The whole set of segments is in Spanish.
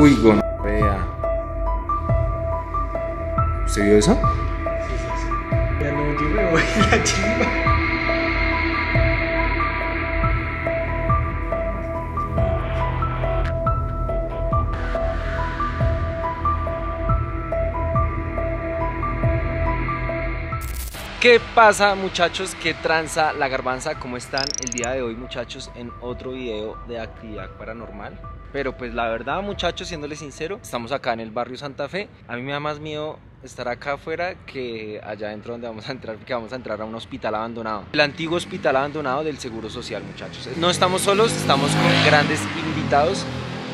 Uy, gonorrea. ¿Usted vio eso? Sí, sí, sí. Ya no, yo me voy la chimba. ¿Qué pasa muchachos? ¿Qué tranza la garbanza? ¿Cómo están el día de hoy muchachos en otro video de actividad paranormal? Pero pues la verdad muchachos, siéndole sincero, estamos acá en el barrio Santa Fe. A mí me da más miedo estar acá afuera que allá adentro donde vamos a entrar, porque vamos a entrar a un hospital abandonado. El antiguo hospital abandonado del Seguro Social muchachos. No estamos solos, estamos con grandes invitados,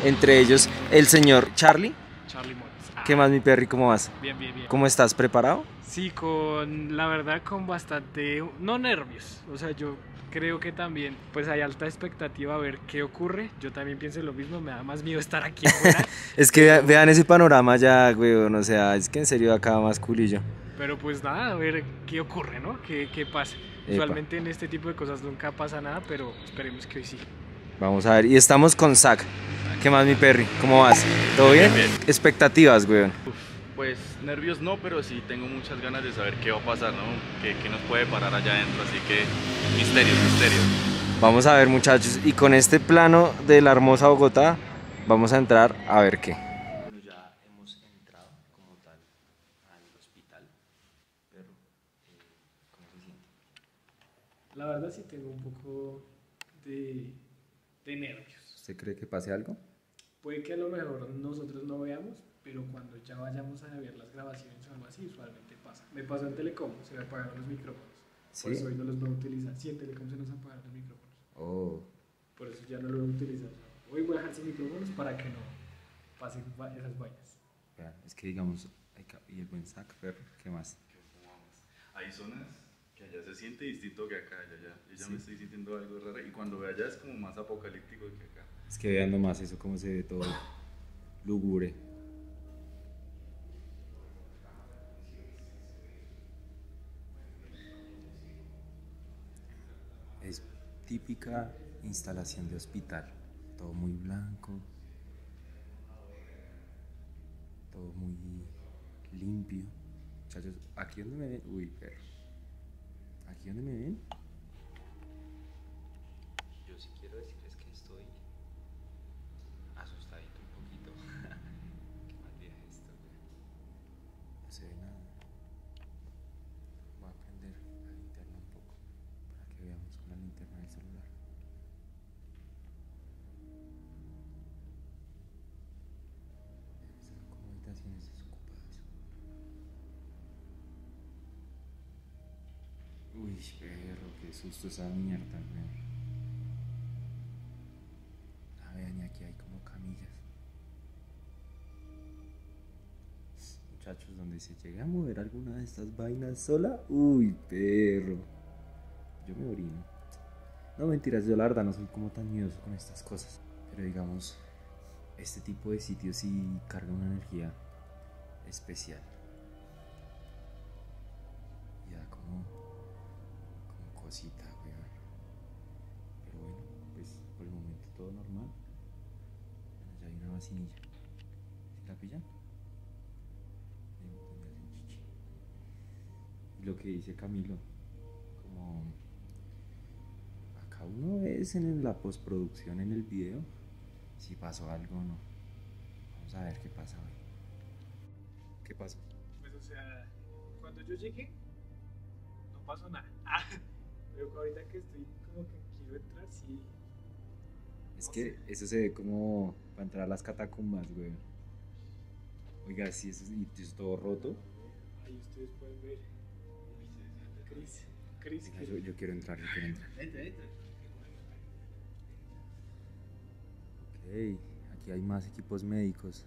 entre ellos el señor Charlie. Charlie Morris. Ah, ¿Qué más mi perry? ¿Cómo vas? Bien, bien, bien. ¿Cómo estás? ¿Preparado? Sí, con la verdad con bastante, no nervios, o sea, yo creo que también pues hay alta expectativa a ver qué ocurre, yo también pienso lo mismo, me da más miedo estar aquí afuera, Es que vea- vean ese panorama ya, weón, o sea, es que en serio acá más culillo. pero pues nada, a ver qué ocurre, ¿no? ¿Qué, qué pasa? Epa. Usualmente en este tipo de cosas nunca pasa nada, pero esperemos que hoy sí. Vamos a ver, y estamos con Zach. ¿Qué más mi perry? ¿Cómo vas? ¿Todo bien? Bien, Expectativas, weón. Pues nervios no, pero sí tengo muchas ganas de saber qué va a pasar, ¿no? ¿Qué, qué nos puede parar allá adentro? Así que misterios, misterios. Vamos a ver muchachos, y con este plano de la hermosa Bogotá, vamos a entrar a ver qué. Bueno, ya hemos entrado como tal al hospital, pero ¿cómo se siente? La verdad sí tengo un poco de, de nervios. ¿Usted cree que pase algo? Puede que a lo mejor nosotros no veamos, pero cuando ya vayamos a ver las grabaciones o algo así, usualmente pasa. Me pasó en Telecom, se me apagaron los micrófonos. Por Sí. eso hoy no los voy a utilizar. Sí, en Telecom se nos apagaron los micrófonos. Oh, Por eso ya no los voy a utilizar. Hoy voy a dejar sin micrófonos para que no pasen esas vainas. vean, es que digamos, hay que- y el buen Zach, perro, ¿qué más? Hay zonas que allá se siente distinto que acá. Ya, ya, yo ya Sí. me estoy sintiendo algo raro. Y cuando ve allá es como más apocalíptico que acá. Es que vean nomás eso, cómo se ve todo lúgubre. Típica instalación de hospital. Todo muy blanco. Todo muy limpio. Muchachos, aquí donde me ven. Uy, perro. Aquí donde me ven. Yo sí quiero decirles perro, qué susto esa mierda, güey. A ver, y aquí hay como camillas. Muchachos, donde se llegue a mover alguna de estas vainas sola, uy, perro. Yo me orino. No mentiras, yo la verdad no soy como tan miedoso con estas cosas. Pero digamos, este tipo de sitios sí carga una energía especial. Todo normal. Ya hay una vacinilla. ¿Sí la pillan? Lo que dice Camilo, como acá uno es en la postproducción en el video si pasó algo o no. Vamos a ver qué pasa hoy. ¿Qué pasó? Pues o sea, cuando yo llegué, no pasó nada. Ah, pero ahorita que estoy como que quiero entrar, sí. Es que eso se ve como para entrar a las catacumbas, güey. Oiga, sí, eso es, y es todo roto. Ahí ustedes pueden ver. Chris, Chris, Oiga, yo, yo quiero entrar, yo quiero entrar. Ok, aquí hay más equipos médicos.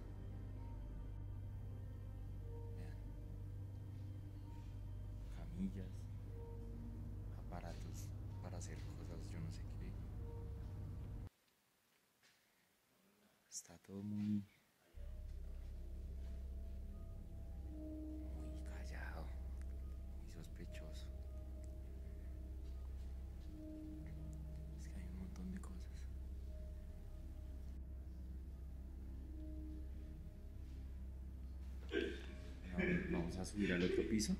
Subir al otro piso.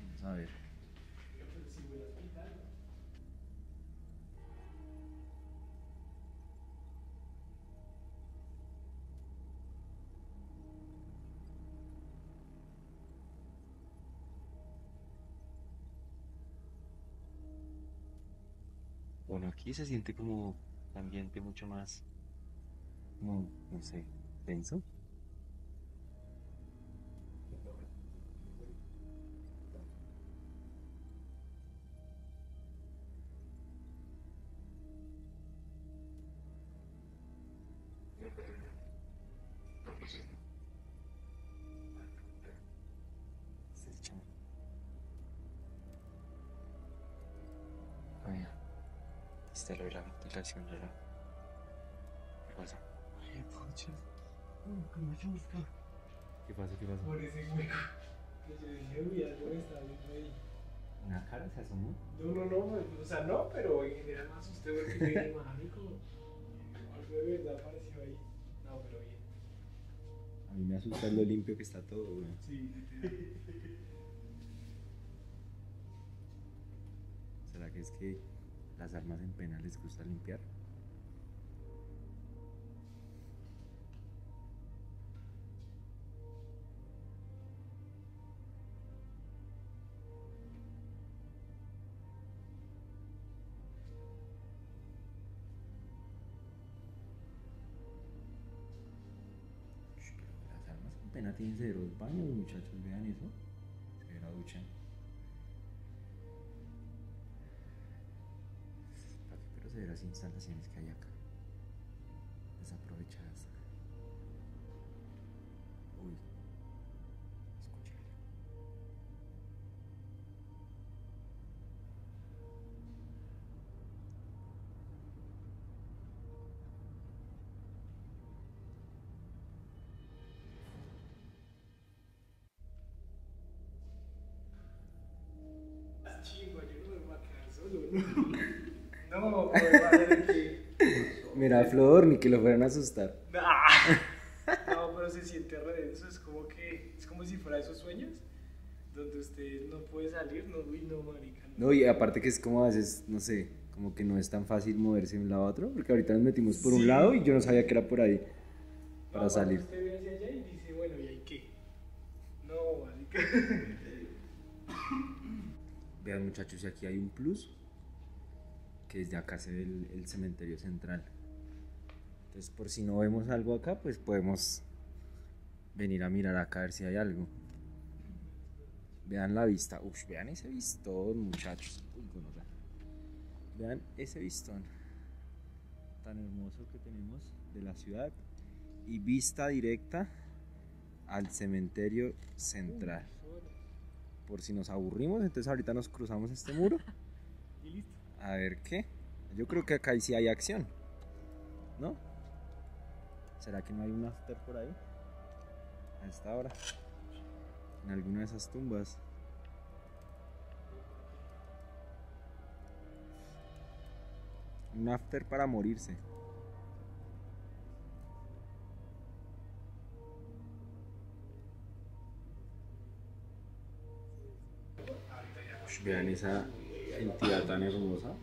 Vamos a ver. Bueno, aquí se siente como ambiente mucho más, como, no sé, denso. Viste lo de la ventilación, ¿verdad? ¿Qué pasa? Ay, pucha. ¿Qué pasa? ¿Qué pasa? Por ese hueco. Que yo dije, uy, algo me está viendo ahí. ¿Una cara se asomó? No, no, no, o sea, no, pero en general me asusté porque yo dije. Algo de verdad apareció ahí. No, pero bien. A mí me asusta lo limpio que está todo, weón. Sí, ¿Será que es que las armas en pena les gusta limpiar? Las armas en pena tienen severos baños, muchachos, vean eso. Severa ducha. Severas instalaciones que hay acá. Desaprovechadas. Uy. Escuché algo. Chimba, yo no me voy a quedar solo, ¿no? No, pues va a tener que. Mira, Flor, ni que lo fueran a asustar. Nah. No, pero se siente re denso, es como que. Es como si fuera esos sueños donde usted no puede salir, no, uy, no, marica. No, y aparte que es como a veces, no sé, como que no es tan fácil moverse de un lado a otro, porque ahorita nos metimos por un lado y yo no sabía que era por ahí No, para cuando salir. Usted ve hacia allá y dice, bueno, ¿y ahí qué? No, marica. Vean muchachos, y aquí hay un plus, que desde acá se ve el, el cementerio central. Entonces, por si no vemos algo acá, pues podemos venir a mirar acá a ver si hay algo. Vean la vista. Uf, vean ese vistón, muchachos. Vean ese vistón tan hermoso que tenemos de la ciudad y vista directa al cementerio central. Por si nos aburrimos, entonces ahorita nos cruzamos este muro. Y listo. A ver qué. Yo creo que acá sí hay acción. ¿No? ¿Será que no hay un after por ahí? A esta hora. En alguna de esas tumbas. Un after para morirse. Vean esa entidad tan hermosa.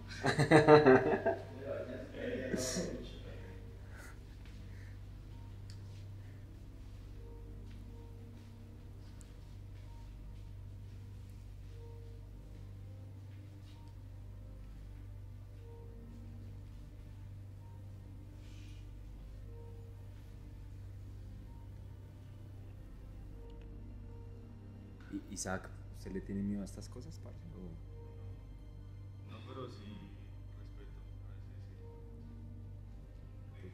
Isaac, ¿usted le tiene miedo a estas cosas, parce?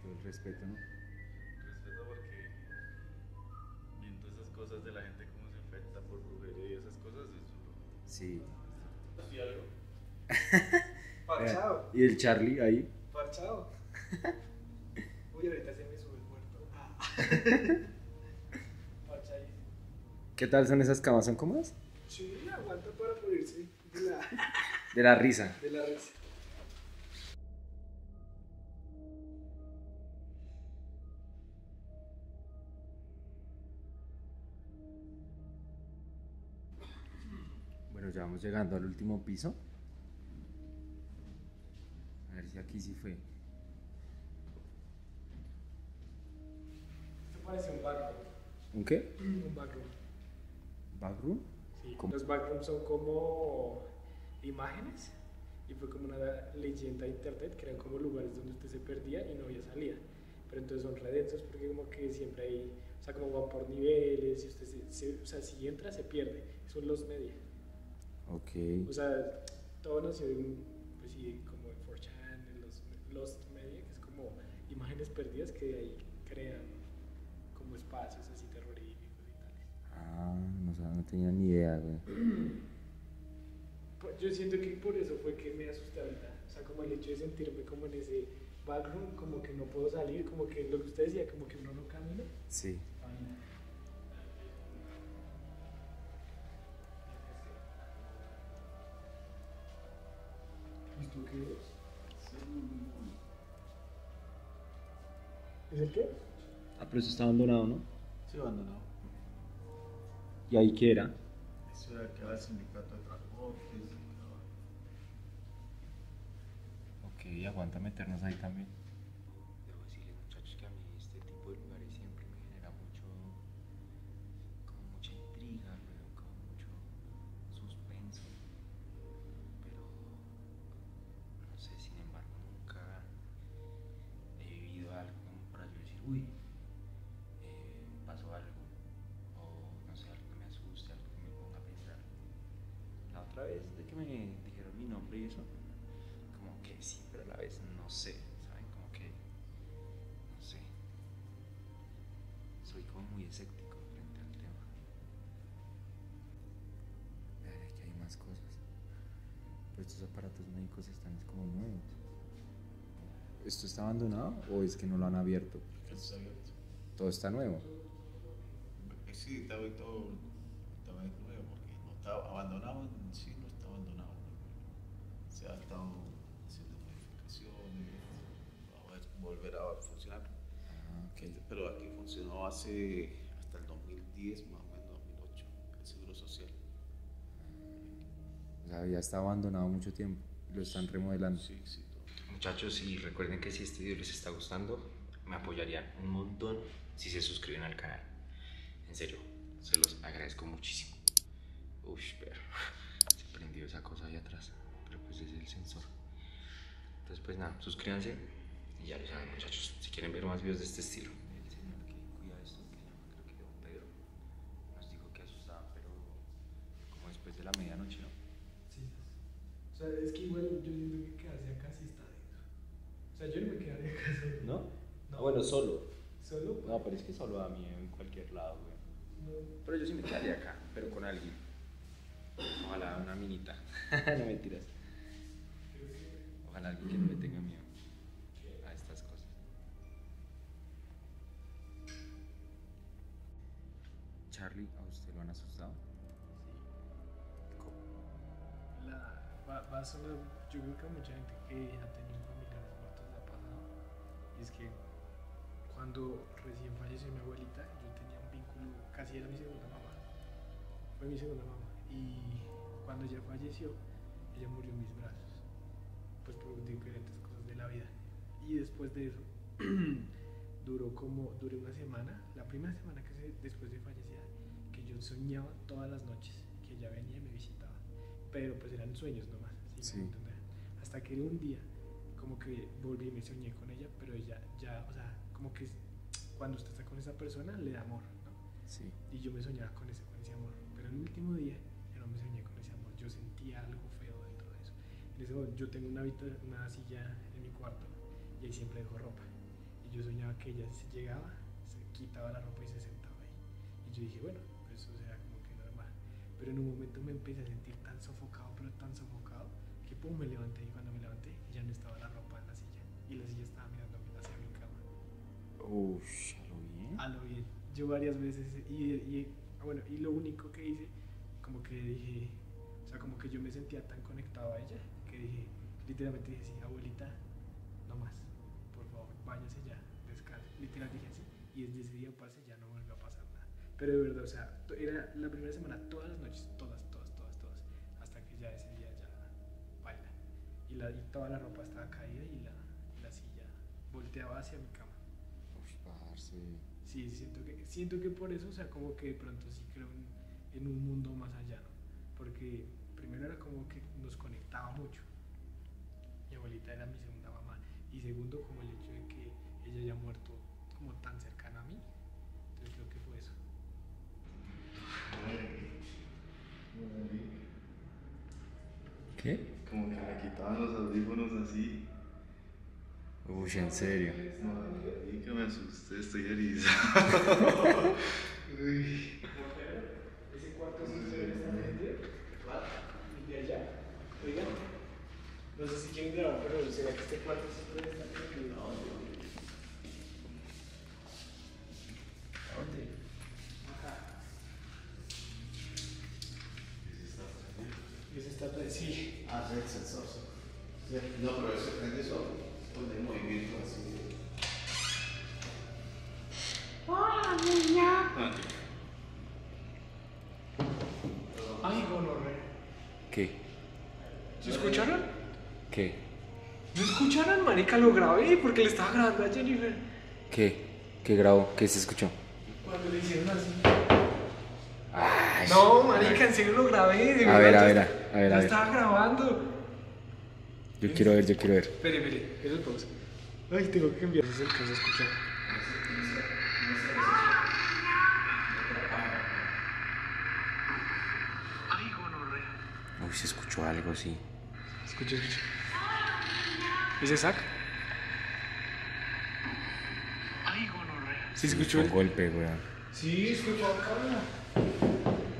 Todo el respeto, no? sí. Respeto porque viendo esas cosas de la gente cómo se infecta por brujería y esas cosas, eso Sí. ¿Sí algo? Parchado, ¿Y el Charlie ahí? parchado. Uy, ahorita se me sube el muerto. Ah. Parchadísimo. ¿Qué tal son esas camas? ¿Son cómodas? Sí, aguanta para morirse de la, De la risa. de la risa. Vamos llegando al último piso. A ver si aquí sí fue. Esto parece un backroom. ¿Un qué? Un backroom. ¿Backroom? Sí, ¿Cómo? los backrooms son como imágenes y fue como una leyenda de internet que eran como lugares donde usted se perdía y no había salida. Pero entonces son redensos porque como que siempre hay, o sea, como van por niveles y usted se, se- o sea, si entra se pierde. Son los media. Ok. O sea, todo nació en, pues sí, como en 4chan, en los Lost Media, que es como imágenes perdidas que de ahí crean como espacios así terroríficos y tales. Ah, no, sab- no tenía ni idea, güey. Pues Yo siento que por eso fue que me asusté ahorita. O sea, como el hecho de sentirme como en ese backroom, como que no puedo salir, como que lo que usted decía, como que uno no camina. Sí. ¿Esto qué es? ¿Es el qué? Ah, pero eso está abandonado, ¿no? Sí, abandonado. ¿Y ahí qué era? Eso era que era el sindicato de transportes. Ok, aguanta meternos ahí también. No sé, ¿saben? Como que, no sé. Soy como muy escéptico frente al tema. Ver, aquí hay más cosas. Pero estos aparatos médicos están es como nuevos. ¿Esto está abandonado o es que no lo han abierto? Eso está abierto. Todo está nuevo. Sí, estaba todo estaba nuevo porque no estaba abandonado, en sí no está abandonado. Se ha estado haciendo modificaciones, a ver, volver a funcionar. Ah, ok. Pero aquí funcionó hace hasta el 2010, más o menos 2008, el Seguro Social. O sea, ya está abandonado mucho tiempo. Lo están remodelando. Sí, sí, todo. Muchachos, y recuerden que si este video les está gustando, me apoyarían un montón si se suscriben al canal. En serio, se los agradezco muchísimo. Uy, pero se prendió esa cosa ahí atrás, pero pues es el sensor. Entonces, pues nada, suscríbanse y ya lo saben, muchachos. Si quieren ver más videos de este estilo. El señor que cuida esto, que llama creo que don Pedro, nos dijo que asustaba, pero Como después de la medianoche, ¿no? Sí. O sea, es que igual yo siento que quedarse acá sí está dentro. O sea, yo no me quedaría acá solo. ¿No? No. Ah, bueno, solo. ¿Solo? No, pero es que solo da miedo en cualquier lado, güey. No. Pero yo sí me quedaría acá, pero con alguien. Ojalá una minita. no mentiras. Ojalá alguien que no le tenga miedo Charlie, ¿a usted lo han asustado? La, va, va a sonar, yo creo que mucha gente que ha tenido familiares muertos le ha pasado. Y es que cuando recién falleció mi abuelita, yo tenía un vínculo, casi era mi segunda mamá. Fue mi segunda mamá. Y cuando ella falleció, ella murió en mis brazos. Pues por diferentes cosas de la vida. Y después de eso, duró como, duré una semana, la primera semana que se, después de fallecida, que yo soñaba todas las noches que ella venía y me visitaba. Pero pues eran sueños nomás, ¿sí Sí. Hasta que un día, como que volví y me soñé con ella, pero ella ya, o sea, como que cuando usted está con esa persona le da amor, ¿no? Sí. Y yo me soñaba con ese, con ese amor. Pero el último día ya no me soñé con ese amor. Yo sentía algo feo dentro de eso. En ese momento yo tengo una, una silla en mi cuarto y ahí siempre dejo ropa. Yo soñaba que ella se llegaba, se quitaba la ropa y se sentaba ahí. Y yo dije, bueno, pues eso será como que normal. Pero en un momento me empecé a sentir tan sofocado, pero tan sofocado, que pum, me levanté y cuando me levanté ya no estaba la ropa en la silla. Y la silla estaba mirando hacia mi cama. Uff, ¿a lo bien? A lo bien. Yo varias veces, y, y- bueno, y lo único que hice, como que dije, o sea, como que yo me sentía tan conectado a ella, que dije, literalmente dije, sí, abuelita, no más, por favor, váyase ya. Literal dije así, y desde ese día, parce, ya no volvió a pasar nada. Pero de verdad, o sea, era la primera semana, todas las noches, todas, todas, todas, todas, hasta que ya ese día ya baila. Y, la, y toda la ropa estaba caída y la, la silla volteaba hacia mi cama. Uy, parce. Sí, siento que, siento que por eso, o sea, como que de pronto sí creo en, en un mundo más allá, ¿no? Porque primero era como que nos conectaba mucho. Mi abuelita era mi segunda mamá. Y segundo, como el hecho de que ella haya muerto como tan cercana a mí. Entonces creo que fue eso. ¿Qué? Como que me quitaban los audífonos así. Uy, en serio. Y que me asusté, estoy erizado. Uy. Ese cuarto sí se ve frente. El de allá. Oigan. No sé si quieren grabar, pero será que este cuarto sí puede estar frente. No, Ah, el sensor, sí. No, pero ese prende solo. Pues de movimiento así. Ay, gonorrea. ¿Qué? ¿Se escucharon? ¿Qué? ¿No escucharon, marica? Lo grabé porque le estaba grabando a Jennifer. ¿Qué? ¿Qué grabó? ¿Qué se escuchó? Cuando le hicieron así. Ay, No, marica, en serio lo grabé. de A ver, a ver, est- a ver, a yo ver. estaba grabando. Yo quiero ver, yo quiero ver. Espere, espere, eso es pausa. Ay, tengo que enviar. No se alcanza a escuchar. Ay, gonorrea. Uy, se escuchó algo, sí. Escucha, escucha. ¿Ese sac? Ay, gonorrea. ¿Sí escuchó? Un golpe, weón. Sí, es que fue acá.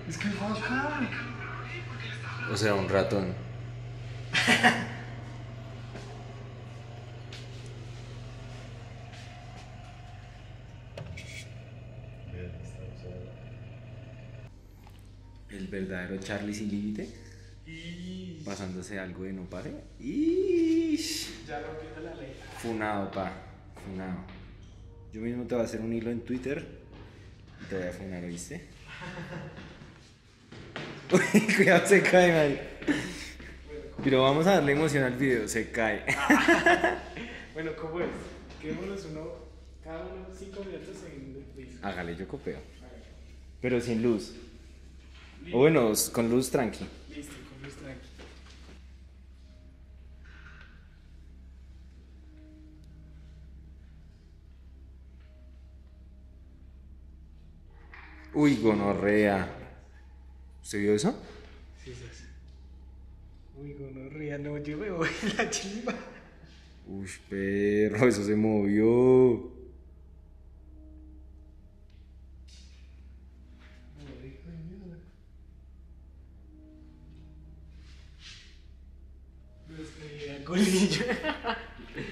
Es que fue acá. O sea, un ratón. El verdadero Charlie sin límite. Y Pasándose algo de no pare. Ish. ya rompiendo la ley. Funado, pa. Funado. Yo mismo te voy a hacer un hilo en Twitter y te voy a funar, ¿oíste? Uy, cuidado, se cae, man. Pero vamos a darle emoción al video, se cae. Bueno, ¿cómo es? Quedémonos uno, cada uno cinco minutos en listo. Hágale, yo copio. Pero sin luz. O bueno, con luz tranqui. Listo, con luz tranqui. Uy, gonorrea. ¿Usted vio eso? Sí, sí. Uy, gonorrea, no, yo me voy la chimba. Uy, perro, eso se movió.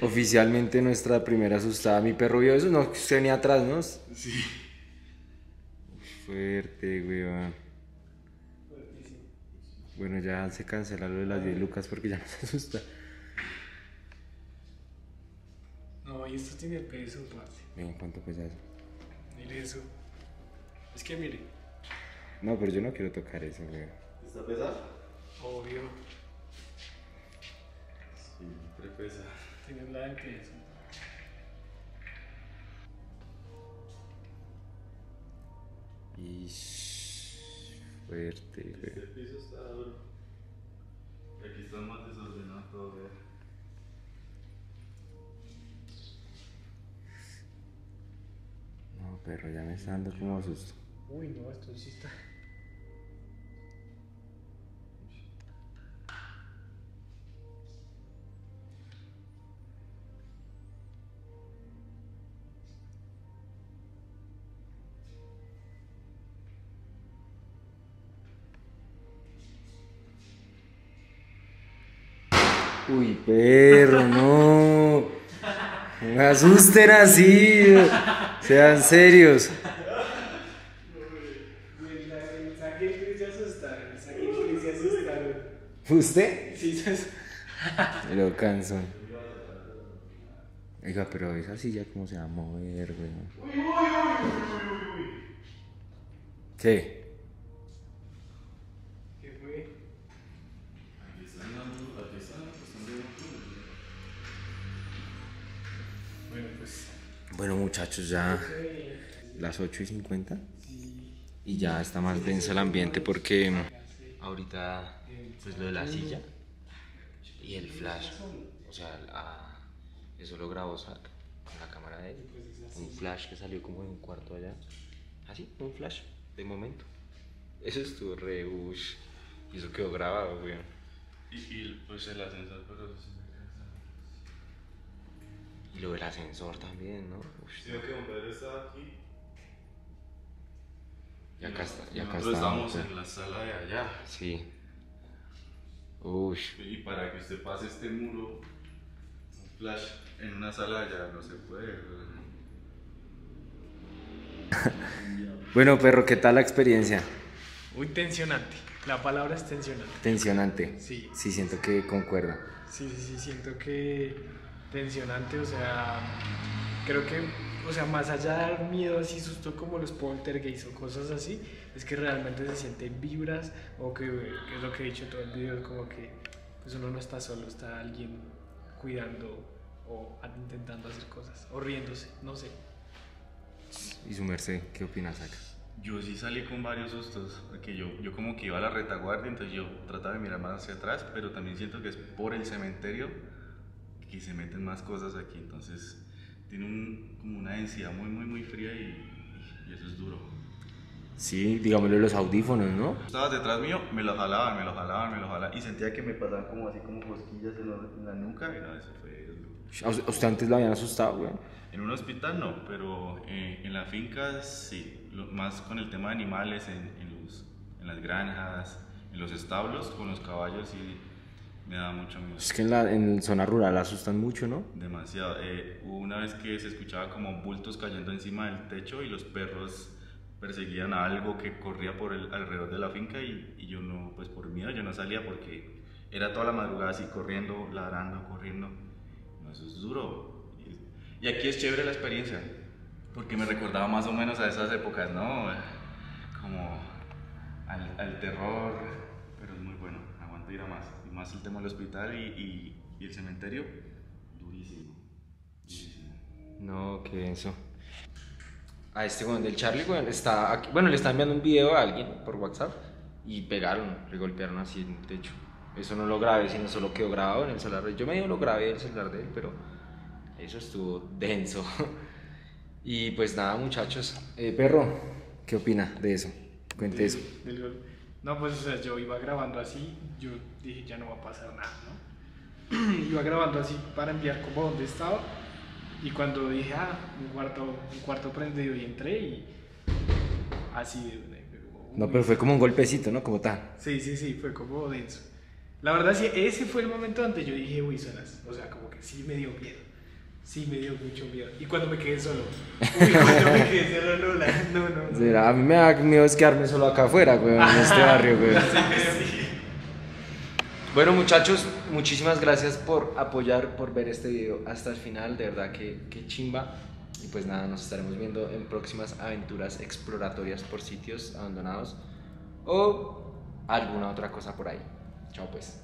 Oficialmente nuestra primera asustada. Mi perro vio eso, no, se venía atrás, ¿no? Sí. Fuerte, weón. Bueno, ya se cancela lo de las 10 lucas porque ya no se asusta. No, y esto tiene peso, parce. Ven, ¿cuánto pesa eso? Mire eso. Es que mire, No, pero yo no quiero tocar eso, weón. ¿Está pesado? obvio, Sí, siempre pesa. tiene la de peso. Ish, fuerte, Este weón. piso está duro. Aquí está más desordenado todo. No, perro, ya me está dando como susto. Uy, no, esto sí está. Uy, perro, no. Me asusten así. Sean serios. ¿Usted? Sí, se. Pero canso. Oiga, pero esa silla cómo se va a mover, güey. ¿Qué? ¿Qué fue? Bueno, muchachos, ya las 8 y 50 y ya está más denso el ambiente porque ahorita, pues lo de la silla y el flash, o sea, la- eso lo grabó con la cámara de él. Un flash que salió como de un cuarto allá. Así, un flash, de momento. Eso estuvo re. Y eso quedó grabado, weón. Y, y pues el ascensor, pero sí. Y lo del ascensor también, ¿no? Ush, Sino que un Pedro estaba aquí. y acá está, y acá Nosotros está. estábamos en la sala de allá. Sí. Ush. Y para que usted pase este muro, un flash en una sala de allá no se puede. Bueno, perro, ¿qué tal la experiencia? Muy tensionante. La palabra es tensionante. Tensionante. Sí. Sí, siento que concuerda. Sí, sí, sí, siento que tensionante, o sea, creo que, o sea, más allá de dar miedo así, susto como los poltergeist o cosas así, es que realmente se sienten vibras o que, que es lo que he dicho en todo el video, como que pues uno no está solo, está alguien cuidando o intentando hacer cosas o riéndose, no sé. ¿Y su merced? ¿Qué opinas acá? Yo sí salí con varios sustos, porque yo, yo como que iba a la retaguardia, entonces yo trataba de mirar más hacia atrás, pero también siento que es por el cementerio que se meten más cosas aquí, entonces tiene un, como una densidad muy, muy, muy fría y, y eso es duro. Sí, digámoslo los audífonos, ¿no? Estabas detrás mío, me lo jalaban, me lo jalaban, me lo jalaban, y sentía que me pasaban como así como cosquillas en, la- en la nuca, y no, eso fue duro. ¿A us- a usted antes lo habían asustado, güey? En un hospital no, pero eh, en la finca sí, lo- más con el tema de animales, en, en los, en las granjas, en los establos, con los caballos sí me daba mucho miedo. Es que en la en zona rural asustan mucho, ¿no? Demasiado. Eh, hubo una vez que se escuchaba como bultos cayendo encima del techo y los perros perseguían a algo que corría por el alrededor de la finca y, y yo no, pues por miedo yo no salía porque era toda la madrugada así corriendo, ladrando, corriendo. No, eso es duro. Y, y aquí es chévere la experiencia porque me recordaba más o menos a esas épocas, ¿no? Como al, al terror, pero es muy bueno, aguanto ir a más. Más el tema del hospital y, y- y el cementerio, durísimo. durísimo. No, que eso. A este weón del Charlie, weón, está aquí. Bueno, le está enviando un video a alguien por WhatsApp y pegaron, le golpearon así en el techo. Eso no lo grabé, sino solo quedó grabado en el celular. de- Yo medio lo grabé en el celular de él, pero eso estuvo denso. Y pues nada, muchachos. Eh, perro, ¿qué opina de eso? Cuente eso. Del gol. No, pues o sea, yo iba grabando así, yo dije ya no va a pasar nada, ¿no? iba grabando así para enviar como donde estaba y cuando dije, ah, un cuarto, un cuarto prendido y entré y así de una, No, pero fue como un golpecito, ¿no? Como tal. Sí, sí, sí, fue como denso. La verdad sí, ese fue el momento donde yo dije, uy, suenas, o sea, como que sí me dio miedo. Sí me dio mucho miedo. Y cuando me quedé solo. Uy, cuando me quedé solo, no, no, no. no. Será, A mí me da miedo es quedarme solo acá afuera, en este barrio, weón. Bueno muchachos, muchísimas gracias por apoyar, por ver este video hasta el final, de verdad que, que chimba. Y pues nada, nos estaremos viendo en próximas aventuras exploratorias por sitios abandonados o alguna otra cosa por ahí. Chao pues.